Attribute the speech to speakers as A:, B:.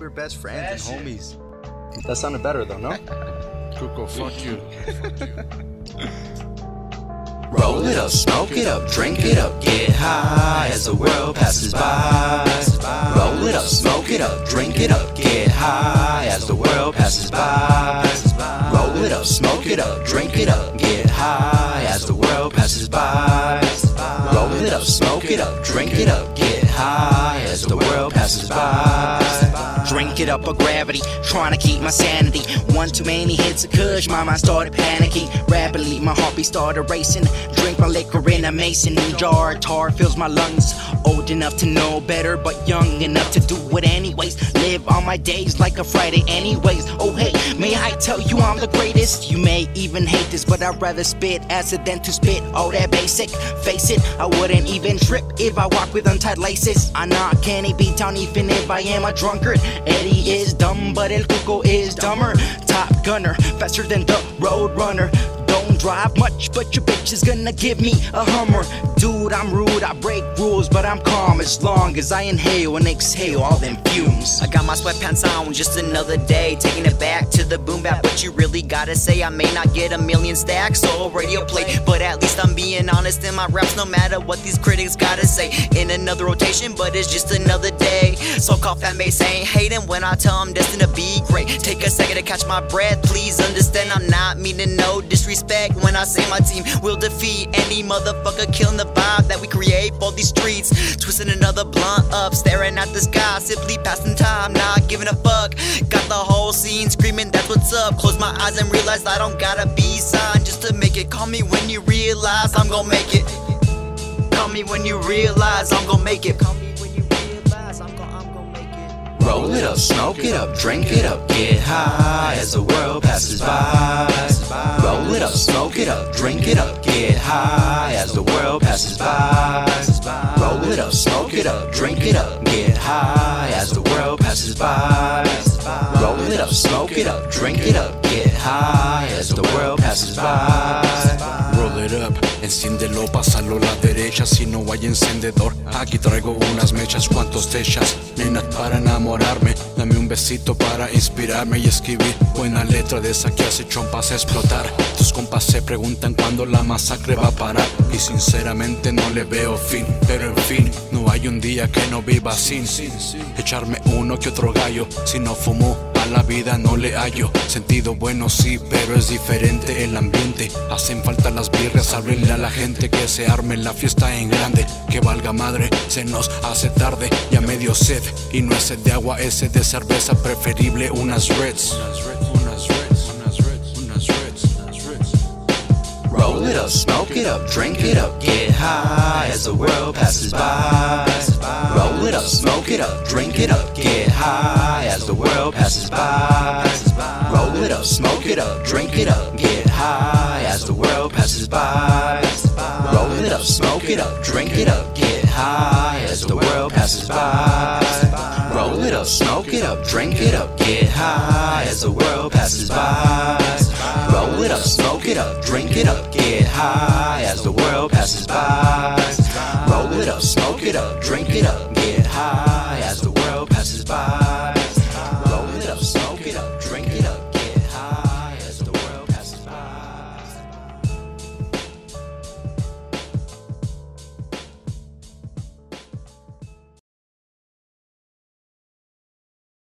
A: We're best friends
B: That
A: and
B: shit.
A: homies. That sounded better though, no?
C: Kuko, fuck you.
A: Roll it up, smoke it up, drink it up, get high as the world passes by. Roll it up, smoke it up, drink it up, get high as the world passes by. Roll it up, smoke it up, drink it up, get high as the world passes by. Roll it up, smoke it up, drink it up, get high as the world passes by.
D: Drink it up a gravity, trying to keep my sanity. One too many hits of kush, my mind started panicking. Rapidly, my heartbeat started racing. Drink my liquor in a mason jar, tar fills my lungs. Old enough to know better, but young enough to do it anyways. Live on my days like a Friday, anyways. Oh, hey, may I tell you I'm the greatest? You may even hate this, but I'd rather spit acid than to spit all that basic. Face it, I wouldn't even trip if I walk with untied laces. I knock any beat down, even if I am a drunkard. Eddie is dumb, but El Kuko is dumber. Top gunner, faster than the road runner. Don't drive much, but your bitch is gonna give me a Hummer. Dude, I'm rude, I break rules, but I'm calm as long as I inhale and exhale all them fumes.
E: I got my sweatpants on, just another day. Taking it back to the boom bap, but you really gotta say I may not get a million stacks or radio play. But at least I'm being honest in my raps, no matter what these critics gotta say. In another rotation, but it's just another day. So called fan base ain't hating when I tell I'm destined to be great. Take a second to catch my breath, please understand I'm not meaning no disrespect when I say my team will defeat any motherfucker killing the vibe that we create for these streets. Twisting another blunt up, staring at the sky, simply passing time, not giving a fuck. Got the whole scene screaming, that's what's up. Close my eyes and realize I don't gotta be signed just to make it. Call me when you realize I'm gonna make it. Call me when you realize I'm gonna make it. It.
A: Up, smoke it up, drink it up, get high as the world passes by. Roll it up, smoke it up, drink it up, get high as the world passes by. Roll it up, smoke it up, drink it up, get high as the world passes by. Roll it up, smoke it up, drink it up, get high as the world passes by.
C: Enciéndelo, pásalo a la derecha si no hay encendedor. Aquí traigo unas mechas, cuantos te echas, para enamorarme. Dame un besito para inspirarme y escribir buena letra de esa que hace chompas explotar. Tus compas se preguntan cuándo la masacre va a parar y sinceramente no le veo fin. Pero en fin, no hay un día que no viva sin echarme uno que otro gallo. Si no fumo, la vida no le hallo. Sentido bueno sí, pero es diferente el ambiente. Hacen falta las birrias, abrirle a la gente Que se arme la fiesta en grande. Que valga madre, se nos hace tarde Ya medio sed, y no es de agua Es de cerveza, preferible unas Reds
A: Roll it up, smoke it up, drink it up, get high as the world passes by. Roll it up, smoke it up, drink it up, get high as the world passes by. Roll it up, smoke it up, drink it up, get high as the world passes by. Roll it up, smoke it up, drink it up, get high as the world passes by. Smoke it up, drink it up, get high as the world passes by. Roll it up, smoke it up, drink it up, get high as the world passes by. Roll it up, smoke it up, drink it up, get high